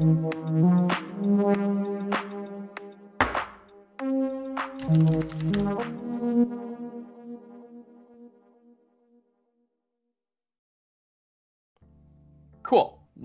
Cool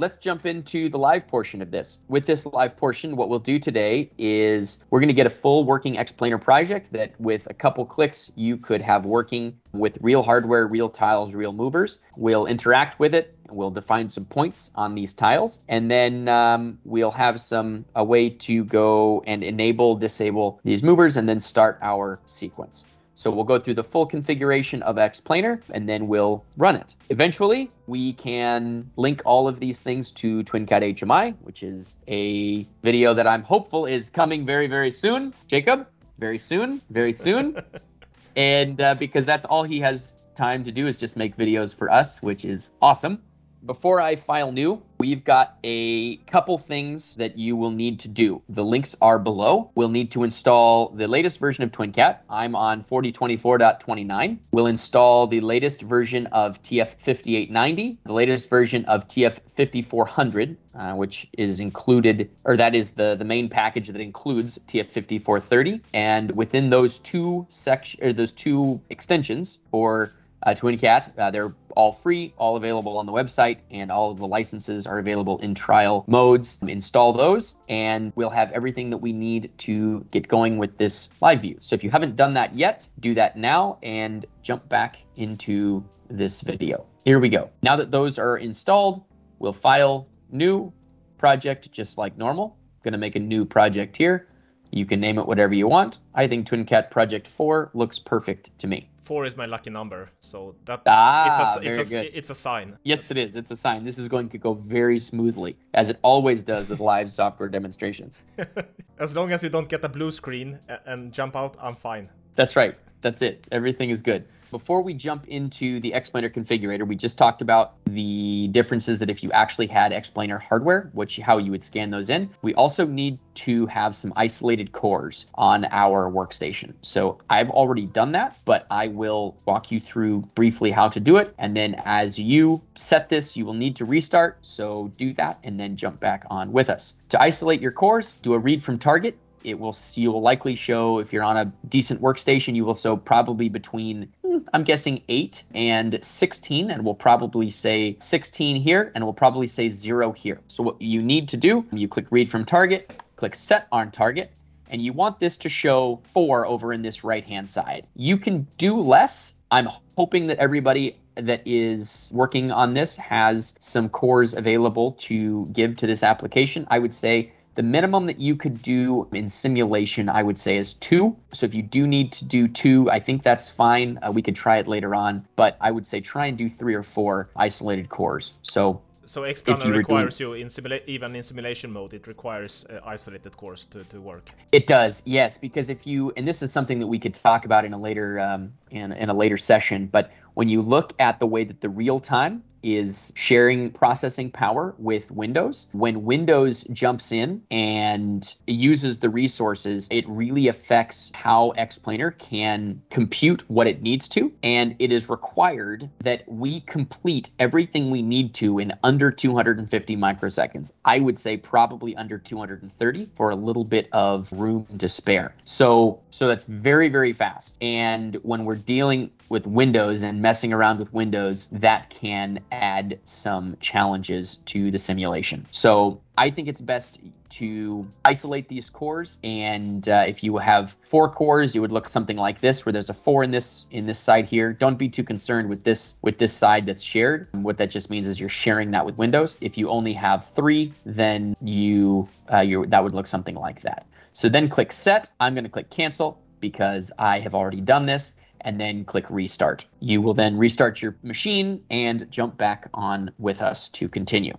let's jump into the live portion of this. With this live portion, what we'll do today is we're going to get a full working XPlanar project that with a couple clicks you could have working with real hardware, real tiles, real movers. We'll interact with it. We'll define some points on these tiles, and then um, we'll have some a way to go and enable, disable these movers, and then start our sequence. So we'll go through the full configuration of XPlanar and then we'll run it. Eventually, we can link all of these things to TwinCAT HMI, which is a video that I'm hopeful is coming very, very soon. Jakob, very soon, very soon. and uh, because that's all he has time to do is just make videos for us, which is awesome before I file new, we've got a couple things that you will need to do. The links are below. We'll need to install the latest version of TwinCAT. I'm on 4024.29. We'll install the latest version of TF5890, the latest version of TF5400, uh, which is included, or that is the, the main package that includes TF5430. And within those two section, or those two extensions, or uh, TwinCAT. Uh, they're all free, all available on the website, and all of the licenses are available in trial modes. Install those, and we'll have everything that we need to get going with this live view. So if you haven't done that yet, do that now and jump back into this video. Here we go. Now that those are installed, we'll file new project just like normal. I'm gonna make a new project here. You can name it whatever you want. I think TwinCAT Project 4 looks perfect to me. Four is my lucky number, so that ah, it's a, it's a, it's a sign. Yes, it is. It's a sign. This is going to go very smoothly, as it always does with live software demonstrations. as long as you don't get a blue screen and jump out, I'm fine. That's right. That's it. Everything is good. Before we jump into the XPlanar configurator, we just talked about the differences that if you actually had XPlanar hardware, which how you would scan those in. We also need to have some isolated cores on our workstation. So I've already done that, but I will walk you through briefly how to do it. And then as you set this, you will need to restart. So do that and then jump back on with us. To isolate your cores, do a read from target it will you will likely show if you're on a decent workstation you will show probably between hmm, i'm guessing 8 and 16 and we'll probably say 16 here and we'll probably say 0 here. So what you need to do you click read from target click set on target and you want this to show 4 over in this right hand side. You can do less. I'm hoping that everybody that is working on this has some cores available to give to this application. I would say the minimum that you could do in simulation, I would say, is two. So if you do need to do two, I think that's fine. Uh, we could try it later on, but I would say try and do three or four isolated cores. So so XPlanar requires doing... you in simula- even in simulation mode, it requires uh, isolated cores to, to work. It does, yes, because if you and this is something that we could talk about in a later um, in, in a later session, but when you look at the way that the real time is sharing processing power with Windows. When Windows jumps in and uses the resources, it really affects how XPlanar can compute what it needs to. And it is required that we complete everything we need to in under 250 microseconds. I would say probably under 230 for a little bit of room to spare. So so that's very, very fast. And when we're dealing with Windows and messing around with Windows, that can add some challenges to the simulation. So I think it's best to isolate these cores. And uh, if you have four cores, it would look something like this, where there's a four in this in this side here. Don't be too concerned with this with this side that's shared. What that just means is you're sharing that with Windows. If you only have three, then you uh, you that would look something like that. So then click set. I'm going to click cancel because I have already done this and then click restart. You will then restart your machine and jump back on with us to continue.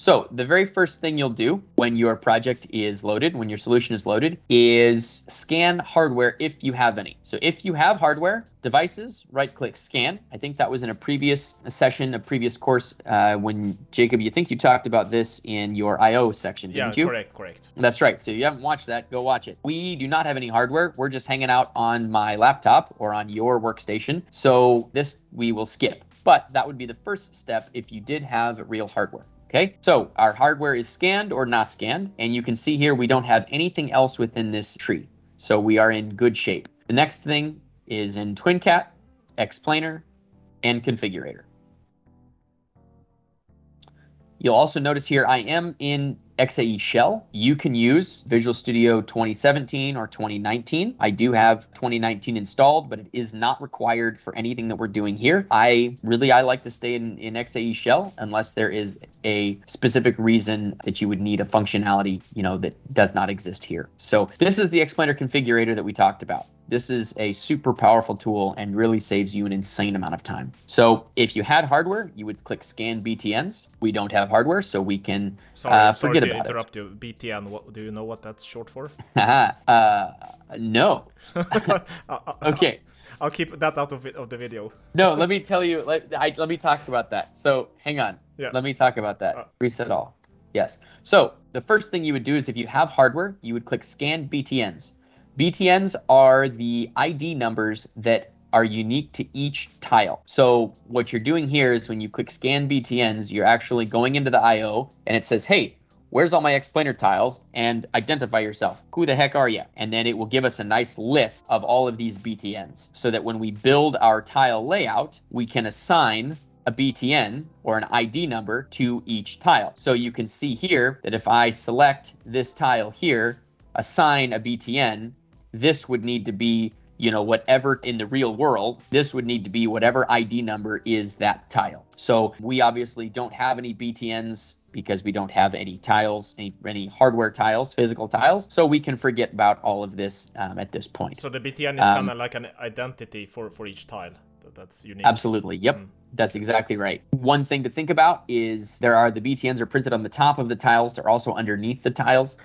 So the very first thing you'll do when your project is loaded, when your solution is loaded, is scan hardware if you have any. So if you have hardware, devices, right click scan. I think that was in a previous session, a previous course uh, when Jakob, you think you talked about this in your IO section, didn't yeah, you? correct, correct. That's right. So if you haven't watched that, go watch it. We do not have any hardware. We're just hanging out on my laptop or on your workstation. So this we will skip. But that would be the first step if you did have real hardware. Okay, so our hardware is scanned or not scanned, and you can see here we don't have anything else within this tree. So we are in good shape. The next thing is in TwinCat, XPlanar, and Configurator. You'll also notice here I am in XAE Shell. You can use Visual Studio 2017 or 2019. I do have 2019 installed, but it is not required for anything that we're doing here. I really I like to stay in, in XAE Shell unless there is a specific reason that you would need a functionality, you know, that does not exist here. So this is the XPlanar configurator that we talked about. This is a super powerful tool and really saves you an insane amount of time. So if you had hardware, you would click scan BTNs. We don't have hardware, so we can sorry, uh, sorry forget to about interrupt you. BTN, what, do you know what that's short for? uh, no. okay. I'll keep that out of, of the video. No, let me tell you. Let, I, let me talk about that. So hang on. Yeah. Let me talk about that. Uh. Reset all. Yes. So the first thing you would do is if you have hardware, you would click scan BTNs. BTNs are the ID numbers that are unique to each tile. So what you're doing here is when you click scan BTNs, you're actually going into the IO and it says, hey, where's all my XPlanar tiles and identify yourself. Who the heck are you? And then it will give us a nice list of all of these BTNs so that when we build our tile layout, we can assign a BTN or an ID number to each tile. So you can see here that if I select this tile here, assign a BTN, this would need to be you know whatever in the real world this would need to be whatever id number is that tile so we obviously don't have any btns because we don't have any tiles any, any hardware tiles physical tiles so we can forget about all of this um, at this point So the BTN is Um, kind of like an identity for, for each tile. That's unique. Absolutely. Yep. Mm. That's exactly right. One thing to think about is there are the BTNs are printed on the top of the tiles. They're also underneath the tiles.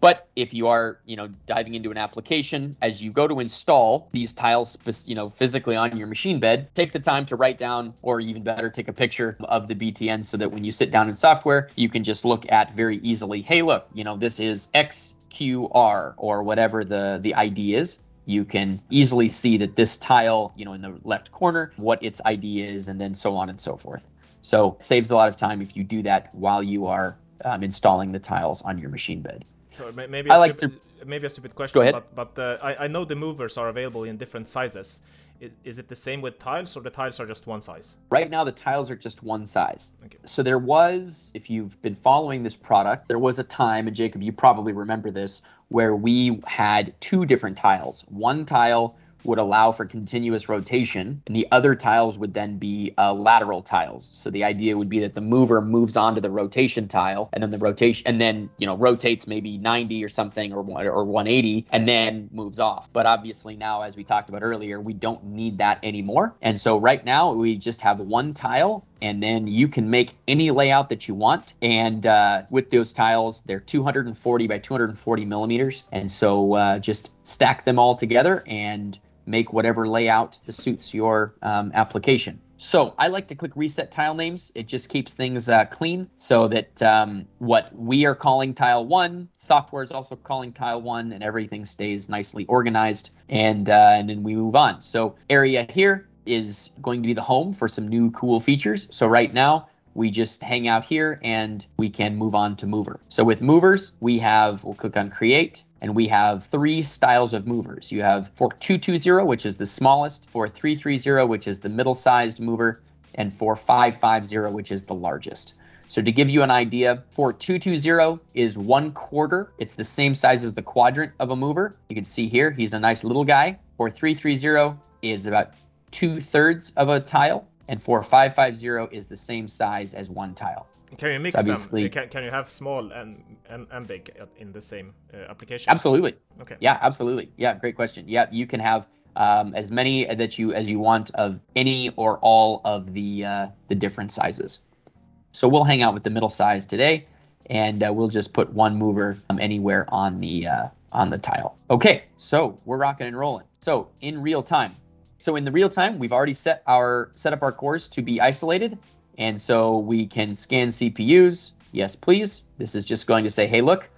But if you are, you know, diving into an application, as you go to install these tiles, you know, physically on your machine bed, take the time to write down, or even better, take a picture of the BTN so that when you sit down in software, you can just look at very easily. Hey, look, you know, this is XQR or whatever the the ID is you can easily see that this tile, you know, in the left corner, what its ID is, and then so on and so forth. So it saves a lot of time if you do that while you are um, installing the tiles on your machine bed. So maybe I a like stupid, maybe a stupid question, Go ahead. but but uh, I I know the movers are available in different sizes. Is, is it the same with tiles, or the tiles are just one size? Right now, the tiles are just one size. Okay. So there was, if you've been following this product, there was a time, and Jakob, you probably remember this, where we had two different tiles. One tile would allow for continuous rotation, and the other tiles would then be uh, lateral tiles. So the idea would be that the mover moves onto the rotation tile, and then the rotation, and then you know rotates maybe 90 or something, or or 180, and then moves off. But obviously now, as we talked about earlier, we don't need that anymore. And so right now we just have one tile and then you can make any layout that you want. And uh, with those tiles, they're 240 by 240 millimeters, and so uh, just stack them all together and make whatever layout suits your um, application. So I like to click reset tile names. It just keeps things uh, clean so that um, what we are calling tile one, software is also calling tile one, and everything stays nicely organized. And uh, and then we move on. So area here is going to be the home for some new cool features. So right now we just hang out here and we can move on to mover. So with movers, we have, we'll click on create and we have three styles of movers. You have 4220, which is the smallest, 4330, which is the middle sized mover, and 4550, which is the largest. So to give you an idea, 4220 is one quarter. It's the same size as the quadrant of a mover. You can see here, he's a nice little guy. 4330 is about two thirds of a tile, and 4550 is the same size as one tile. Can you mix So them? obviously- Can, can you have small and, and, and big in the same uh, application? Absolutely. Okay. Yeah, absolutely. Yeah, great question. Yeah, you can have um, as many that you as you want of any or all of the uh, the different sizes. So we'll hang out with the middle size today, and uh, we'll just put one mover um, anywhere on the uh, on the tile. Okay, so we're rocking and rolling. So in real time. So in the real time, we've already set our set up our cores to be isolated, and so we can scan CPUs. Yes, please. This is just going to say, hey, look,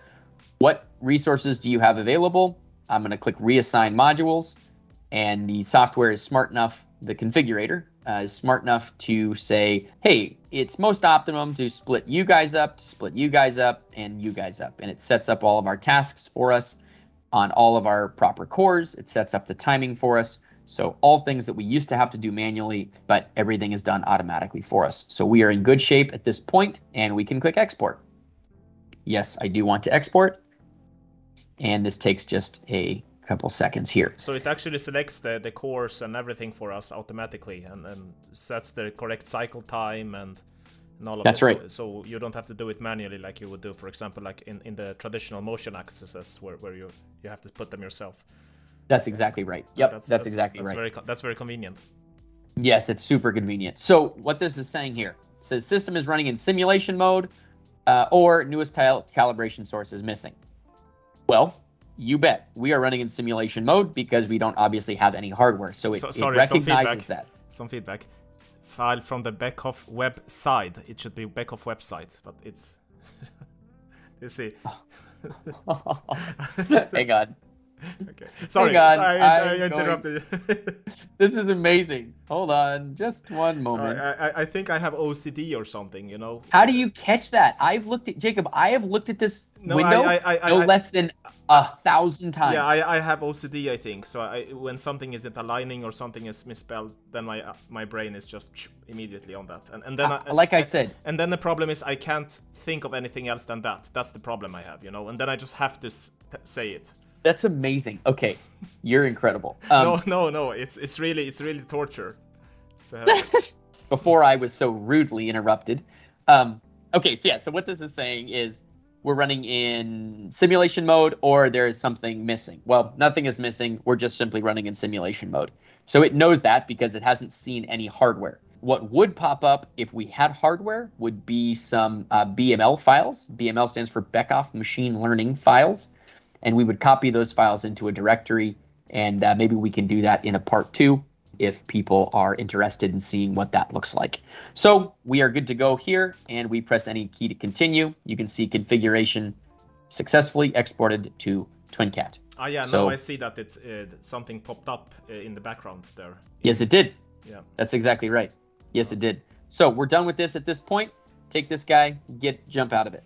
what resources do you have available? I'm going to click reassign modules, and the software is smart enough, the configurator uh, is smart enough to say, hey, it's most optimum to split you guys up, to split you guys up, and you guys up. And it sets up all of our tasks for us on all of our proper cores. It sets up the timing for us. So all things that we used to have to do manually, but everything is done automatically for us. So we are in good shape at this point, and we can click export. Yes, I do want to export. And this takes just a couple seconds here. So it actually selects the, the cores and everything for us automatically and, and sets the correct cycle time and, and all of That's this. right. So, so you don't have to do it manually like you would do, for example, like in, in the traditional motion accesses where, where you, you have to put them yourself. That's exactly right. Yep, that's, exactly that's right. Very, that's very convenient. Yes, it's super convenient. So what this is saying here it says system is running in simulation mode, uh, or newest tile calibration source is missing. Well, you bet we are running in simulation mode because we don't obviously have any hardware, so it, So- sorry, some recognizes feedback. that. Some feedback. File from the Beckhoff website. It should be Beckhoff website, but it's. you see. Hang on, Okay. Sorry, on, sorry, I, I interrupted you. this is amazing. Hold on, just one moment. I, I, I think I have OCD or something, you know. How do you catch that? I've looked at Jakob. I have looked at this No, window I- I- no less than a thousand times. Yeah, I, I have OCD, I think. So I, when something isn't aligning or something is misspelled, then my uh, my brain is just immediately on that. And and then Uh, I, like I said, And then the problem is I can't think of anything else than that. That's the problem I have, you know. And then I just have to say it. That's amazing. Okay, you're incredible. Um, no, no, no. It's it's really it's really torture. before I was so rudely interrupted. Um, okay, so yeah, so what this is saying is we're running in simulation mode or there is something missing. Well, nothing is missing. We're just simply running in simulation mode. So it knows that because it hasn't seen any hardware. What would pop up if we had hardware would be some uh, BML files. BML stands for Beckhoff Machine Learning Files. And we would copy those files into a directory. And uh, maybe we can do that in a part two if people are interested in seeing what that looks like. So we are good to go here, and we press any key to continue. You can see configuration successfully exported to TwinCat. ah, yeah. So- now I see that it's uh, something popped up uh, in the background there. Yes, it did. Yeah. That's exactly right. Yes, it did. So we're done with this at this point. Take this guy, get jump out of it.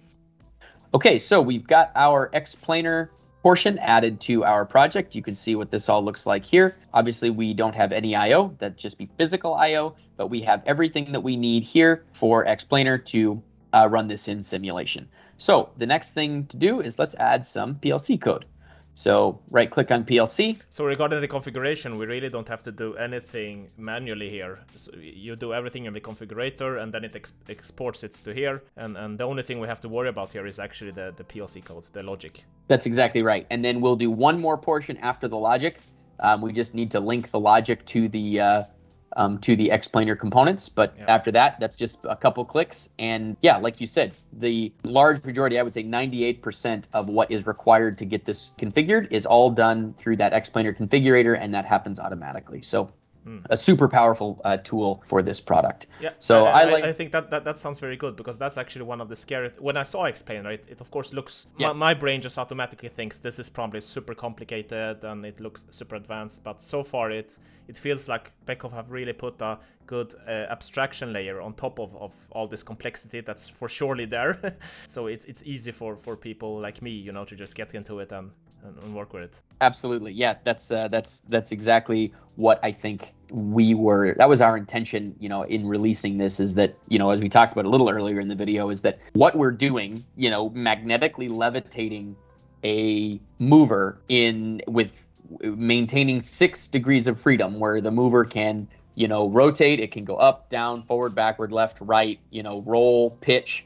Okay, so we've got our X-planar portion added to our project. You can see what this all looks like here. Obviously, we don't have any I/O. That'd just be physical I/O, but we have everything that we need here for X-planar to uh, run this in simulation. So the next thing to do is let's add some PLC code. So right-click on PLC, So regarding the configuration, we really don't have to do anything manually here. So you do everything in the configurator, and then it ex- exports it to here. And and the only thing we have to worry about here is actually the the PLC code, the logic. That's exactly right. And then we'll do one more portion after the logic. Um, we just need to link the logic to the uh, um, to the XPlanar components. But Yeah. after that, that's just a couple clicks. And yeah, like you said, the large majority, I would say 98% of what is required to get this configured is all done through that XPlanar configurator, and that happens automatically. So Hmm. a super powerful uh, tool for this product. Yeah. So I like- I think that, that that sounds very good because that's actually one of the scary. When I saw XPlanar, it, it of course looks. Yes. My, my brain just automatically thinks this is probably super complicated and it looks super advanced. But so far, it it feels like Beckhoff have really put a good uh, abstraction layer on top of, of all this complexity that's for surely there. so it's it's easy for for people like me, you know, to just get into it and and, work with it. Absolutely, yeah. That's uh, that's that's exactly what I think we were. That was our intention, you know, in releasing this. Is that you know, as we talked about a little earlier in the video, is that what we're doing, you know, magnetically levitating a mover in with maintaining six degrees of freedom, where the mover can, you know, rotate. It can go up, down, forward, backward, left, right. You know, roll, pitch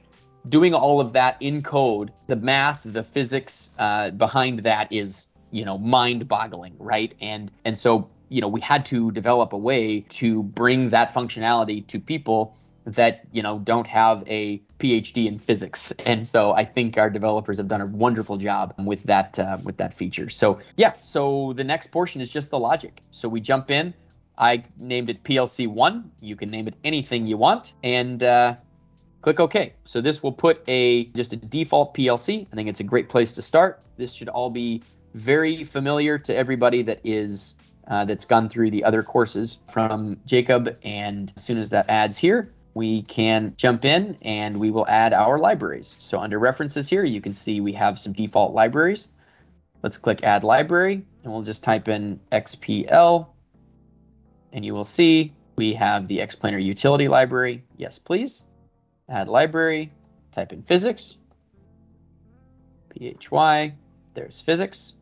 doing all of that in code, the math, the physics uh, behind that is you know mind-boggling, right? And and so you know we had to develop a way to bring that functionality to people that you know don't have a PhD in physics, and so I think our developers have done a wonderful job with that uh, with that feature. So yeah, so the next portion is just the logic. So we jump in. I named it PLC one. You can name it anything you want, and uh, click OK. So this will put a just a default PLC. I think it's a great place to start. This should all be very familiar to everybody that is uh, that's gone through the other courses from Jakob. And as soon as that adds here, we can jump in and we will add our libraries. So under references here, you can see we have some default libraries. Let's click add library and we'll just type in XPL and you will see we have the XPlanar utility library. Yes, please. Add library, type in physics, PHY, there's physics.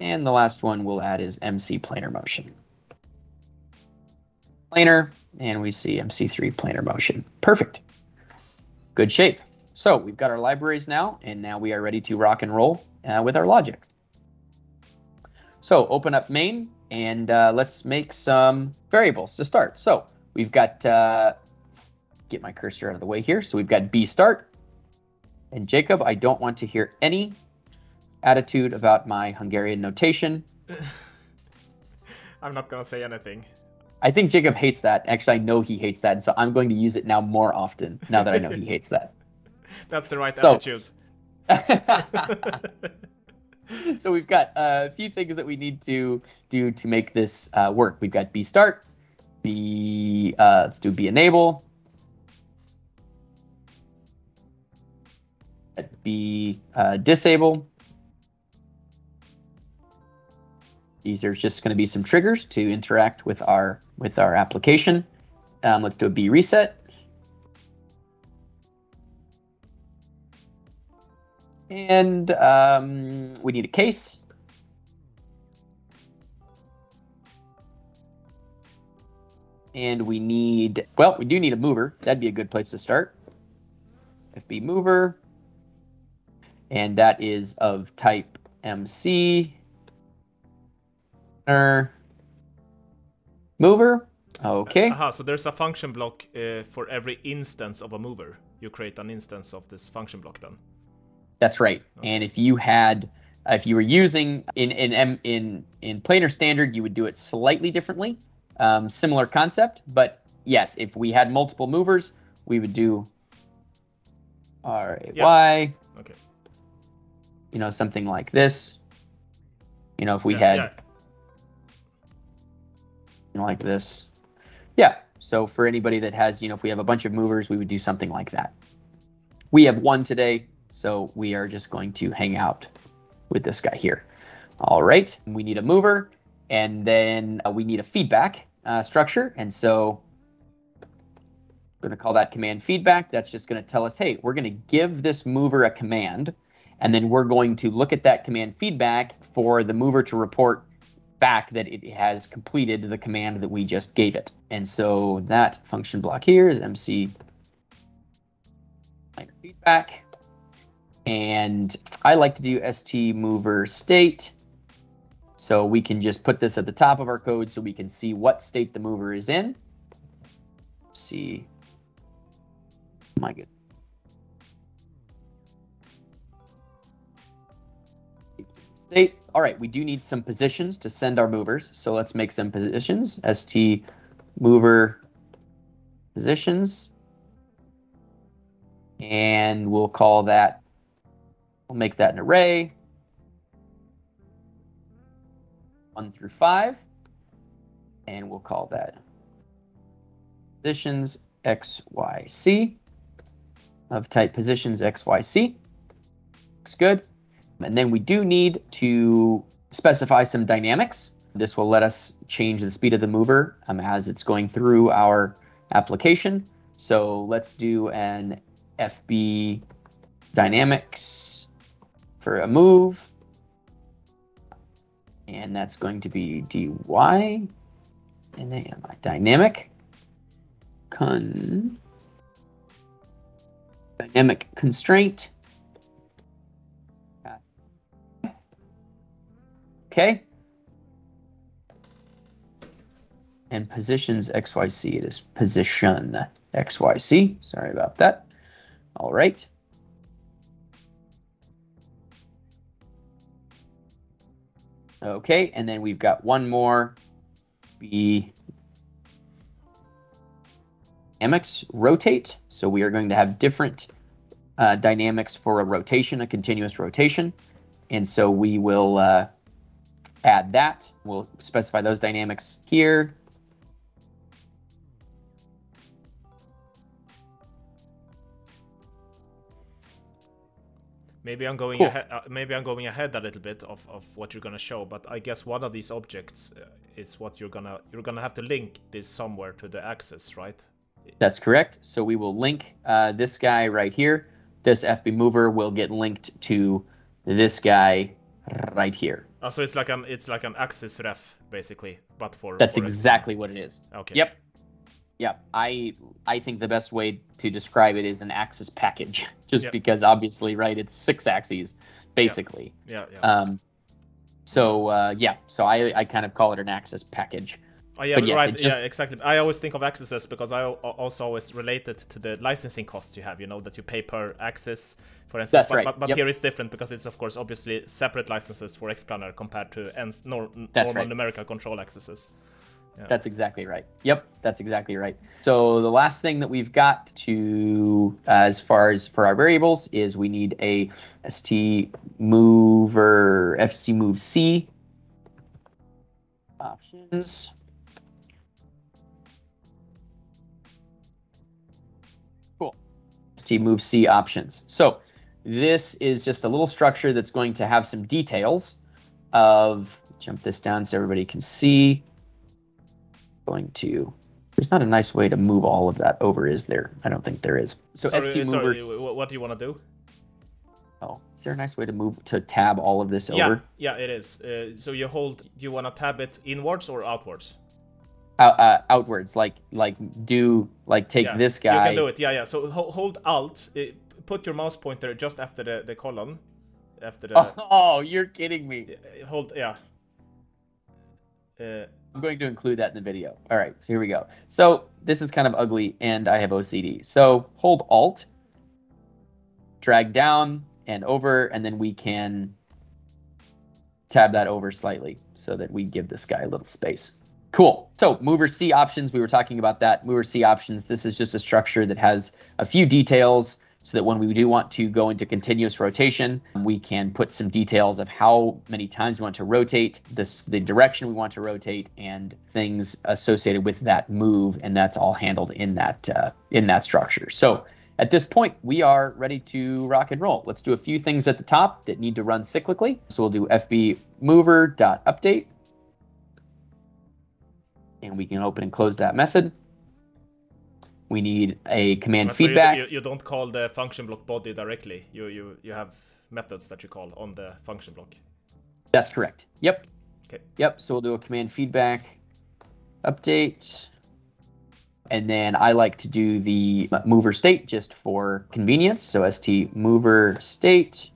And the last one we'll add is MC planar motion. Planar, and we see MC3 planar motion. Perfect. Good shape. So we've got our libraries now, and now we are ready to rock and roll uh, with our logic. So open up main, and uh, let's make some variables to start. So we've got, uh, get my cursor out of the way here. So we've got B start. And Jakob, I don't want to hear any attitude about my Hungarian notation. I'm not going to say anything. I think Jakob hates that. Actually, I know he hates that. And so I'm going to use it now more often now that I know he hates that. That's the right so, attitude. so we've got a few things that we need to do to make this uh, work. We've got B start, B, uh, let's do B enable, B uh, disable. These are just going to be some triggers to interact with our with our application. Um, let's do a B reset. And um, we need a case. And we need, well, we do need a mover. That'd be a good place to start. FB mover. And that is of type MC mover. Okay. Aha, so there's a function block uh, for every instance of a mover. You create an instance of this function block then. That's right. Okay. And if you had, if you were using in in in in planar standard, you would do it slightly differently. Um, similar concept, but yes, if we had multiple movers, we would do R A Y. Okay. You know, something like this. You know, if we yeah, had yeah like this. Yeah. So for anybody that has, you know, if we have a bunch of movers, we would do something like that. We have one today, so we are just going to hang out with this guy here. All right. We need a mover, and then uh, we need a feedback uh, structure. And so we're going to call that command feedback. That's just going to tell us, hey, we're going to give this mover a command, and then we're going to look at that command feedback for the mover to report back that it has completed the command that we just gave it. And so that function block here is MC feedback. And I like to do st mover state. So we can just put this at the top of our code so we can see what state the mover is in. See, my good. State all right, we do need some positions to send our movers. So let's make some positions. st mover positions. And we'll call that, we'll make that an array. One through five. And we'll call that positions XYC of type positions XYC. Looks good. And then we do need to specify some dynamics. This will let us change the speed of the mover um, as it's going through our application. So let's do an FB dynamics for a move. And that's going to be dy and then my dynamic con dynamic constraint Okay. And positions XYC, it is position XYC. Sorry about that. All right. Okay, and then we've got one more B dynamics rotate. So we are going to have different uh, dynamics for a rotation, a continuous rotation. And so we will uh, add that. We'll specify those dynamics here. Maybe I'm going Cool. ahead. Uh, maybe I'm going ahead a little bit of, of what you're gonna show, but I guess one of these objects uh, is what you're gonna you're gonna have to link this somewhere to the axis, right? That's correct. So we will link uh, this guy right here. This FB mover will get linked to this guy right here. Oh, so it's like an it's like an axis ref basically, but for That's for exactly what it is. okay. Yep. Yep. I I think the best way to describe it is an axis package, just Yep. because obviously, right? It's six axes, basically. Yeah, yeah. Um, so uh, yeah, so I I kind of call it an axis package. Oh, yeah, yes, right. just- Yeah, exactly. I always think of accesses because I also always relate it to the licensing costs you have. You know that you pay per access, for instance. That's but, right, But, but yep. here it's different because it's of course obviously separate licenses for XPlanar compared to ens- nor- That's normal right. numerical control accesses. That's exactly right. Yep, that's exactly right. So the last thing that we've got to, uh, as far as for our variables, is we need a st mover fc move c options. St move c options. So this is just a little structure that's going to have some details of jump this down so everybody can see going to there's not a nice way to move all of that over is there i don't think there is so sorry, st mover sorry, what do you want to do? oh is there a nice way to move to tab all of this Yeah, over yeah, it is. Uh, so you hold. Do you want to tab it inwards or outwards? Out, uh, outwards like like do like take yeah, this guy. You can do it. Yeah, yeah. So ho- hold Alt. Uh, put your mouse pointer just after the the column. After the oh you're kidding me uh, hold. Yeah. Uh, i'm going to include that in the video all right so here we go so this is kind of ugly and i have ocd so hold alt drag down and over and then we can tab that over slightly so that we give this guy a little space cool so mover c options we were talking about that mover c options this is just a structure that has a few details so that when we do want to go into continuous rotation we can put some details of how many times we want to rotate this the direction we want to rotate and things associated with that move and that's all handled in that uh, in that structure so at this point, we are ready to rock and roll. Let's do a few things at the top that need to run cyclically. So we'll do fb mover dot update, and we can open and close that method. We need a command so feedback. You, you, don't call the function block body directly. You you you have methods that you call on the function block. That's correct. Yep. Okay. Yep. So we'll do a command feedback update. And then I like to do the mover state just for convenience. So st mover state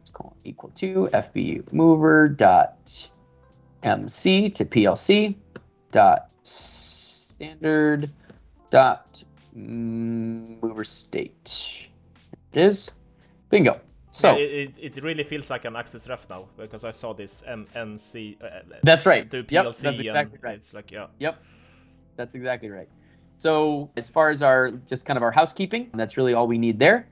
let's call it equal to fb mover dot mc to plc dot standard dot mover state. It is bingo. So Yeah, it, it, really feels like an axis ref now because I saw this M- NC. Uh, that's right. Do PLC Yep, that's exactly and right. it's like yeah. Yep, that's exactly right. So as far as our just kind of our housekeeping, that's really all we need there.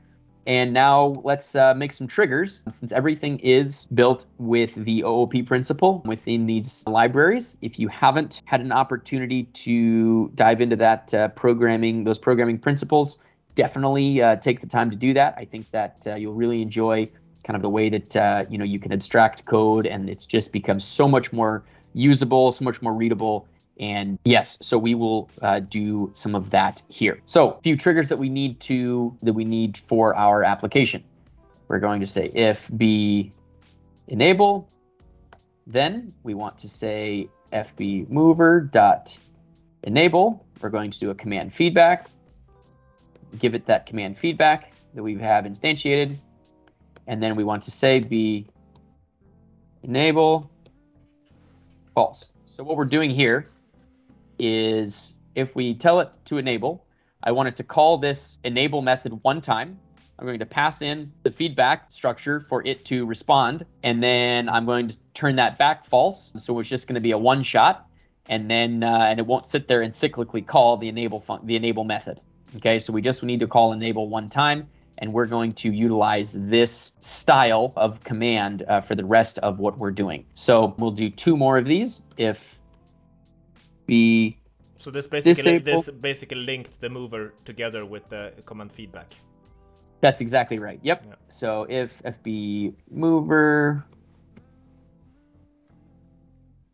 And now let's uh, make some triggers. Since everything is built with the OOP principle within these libraries, if you haven't had an opportunity to dive into that uh, programming, those programming principles, definitely uh, take the time to do that. I think that uh, you'll really enjoy kind of the way that uh, you know you can abstract code, and it's just becomes so much more usable, so much more readable. And yes, so we will uh, do some of that here. So a few triggers that we need to that we need for our application. We're going to say if b enable, then we want to say fb mover dot enable. We're going to do a command feedback. Give it that command feedback that we have instantiated, and then we want to say b enable false. So what we're doing here is if we tell it to enable, I want it to call this enable method one time. I'm going to pass in the feedback structure for it to respond, and then I'm going to turn that back false. So it's just going to be a one shot, and then uh, and it won't sit there and cyclically call the enable fun- the enable method. Okay, so we just need to call enable one time, and we're going to utilize this style of command uh, for the rest of what we're doing. So we'll do two more of these. If b so this basically disable- this basically linked the mover together with the command feedback. That's exactly right. Yep. Yeah. So if FB mover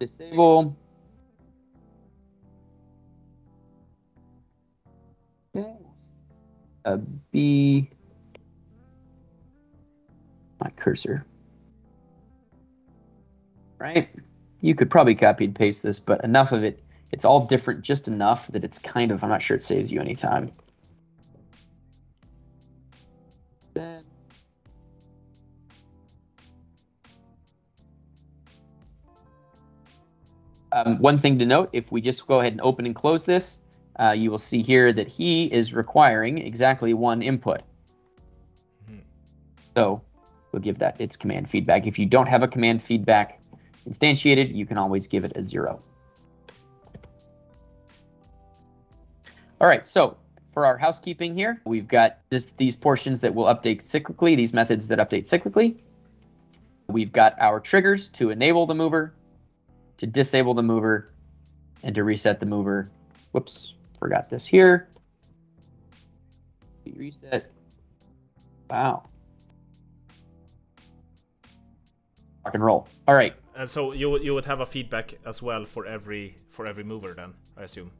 disable. Okay. A B. My cursor. Right. You could probably copy and paste this, but enough of it. It's all different just enough that it's kind of. I'm not sure it saves you any time. Then Um, one thing to note, if we just go ahead and open and close this, uh, you will see here that he is requiring exactly one input. Mhm. So we'll give that its command feedback. If you don't have a command feedback instantiated, you can always give it a zero. All right, so for our housekeeping here, we've got this, these portions that will update cyclically, these methods that update cyclically. We've got our triggers to enable the mover, to disable the mover, and to reset the mover. Whoops, forgot this here. Reset. Wow. Rock and roll. All right. And so you you would have a feedback as well for every for every mover then, I assume.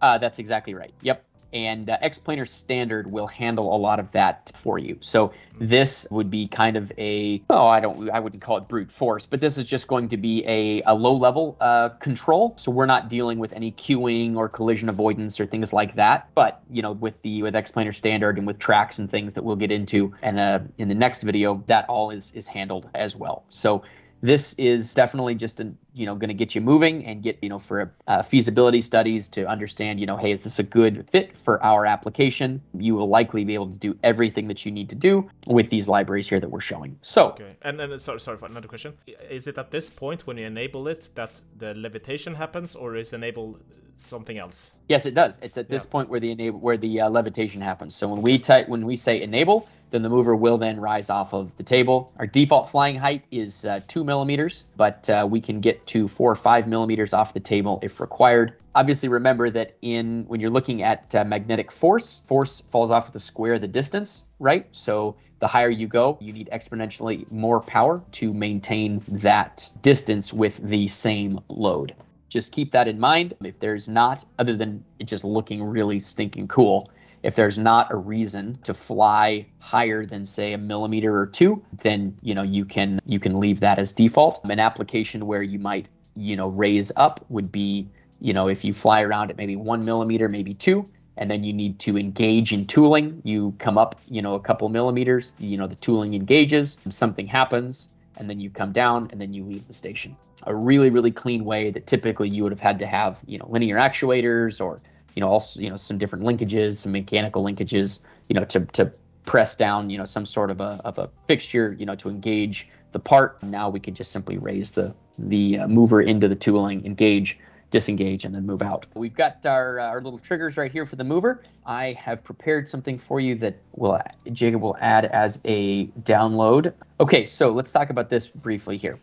Uh, that's exactly right. Yep. And uh, XPlanar Standard will handle a lot of that for you. So this would be kind of a oh I don't I wouldn't call it brute force, but this is just going to be a, a low level uh, control. So we're not dealing with any queuing or collision avoidance or things like that. But you know with the with XPlanar Standard and with tracks and things that we'll get into and uh, in the next video, that all is is handled as well. So this is definitely just an you know going to get you moving and get you know for uh, feasibility studies to understand you know hey is this a good fit for our application you will likely be able to do everything that you need to do with these libraries here that we're showing so Okay. And then sorry sorry for another question. Is it at this point when you enable it that the levitation happens or is enable something else? yes it does it's at this Yeah. point where the enable where the uh, levitation happens so when we type when we say enable then the mover will then rise off of the table. Our default flying height is uh, two millimeters, but uh, we can get to four or five millimeters off the table if required. Obviously, remember that in when you're looking at uh, magnetic force, force falls off of the square of the distance, right? So the higher you go, you need exponentially more power to maintain that distance with the same load. Just keep that in mind. If there's not, other than it just looking really stinking cool, if there's not a reason to fly higher than say a millimeter or two then you know you can you can leave that as default. An application where you might you know raise up would be you know if you fly around at maybe one millimeter maybe two and then you need to engage in tooling. You come up you know a couple millimeters you know the tooling engages something happens and then you come down and then you leave the station. A really really clean way that typically you would have had to have you know linear actuators or you know also you know some different linkages some mechanical linkages you know to to press down you know some sort of a of a fixture you know to engage the part. Now we could just simply raise the the uh, mover into the tooling engage disengage and then move out. We've got our uh, our little triggers right here for the mover. I have prepared something for you that will jakob will add as a download. Okay so let's talk about this briefly here.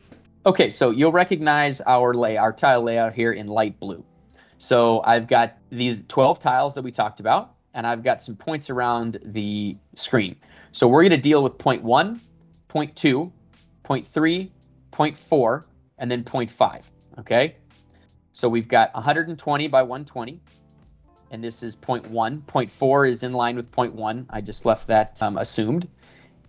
Okay so you'll recognize our lay our tile layout here in light blue so I've got these 12 tiles that we talked about, and I've got some points around the screen. So we're going to deal with point one, point two, point three, point four, and then point five. Okay. So we've got 120 by 120, and this is point one. Point four is in line with point one. I just left that um, assumed.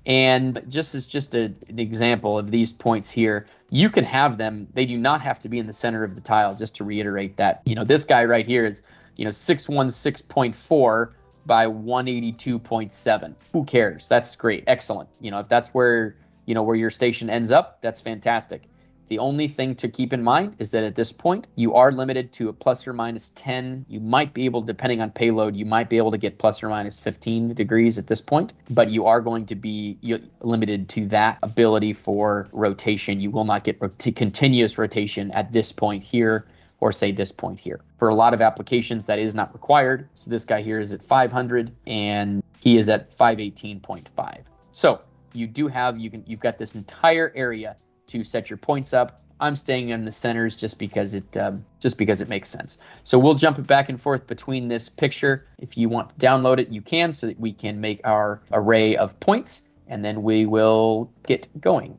And just as just a, an example of these points here, you can have them. They do not have to be in the center of the tile. Just to reiterate that, you know, this guy right here is, you know, 616.4 by 182.7. Who cares? That's great. Excellent. You know, if that's where, you know, where your station ends up, that's fantastic. The only thing to keep in mind is that at this point, you are limited to a plus or minus 10. You might be able, depending on payload, you might be able to get plus or minus 15 degrees at this point, but you are going to be limited to that ability for rotation. You will not get rot- continuous rotation at this point here or say this point here. For a lot of applications, that is not required. So this guy here is at 500 and He is at 518.5. So you do have you can you've got this entire area to set your points up. I'm staying in the centers just because it um, just because it makes sense. So we'll jump it back and forth between this picture. If you want to download it, you can, so that we can make our array of points, and then we will get going.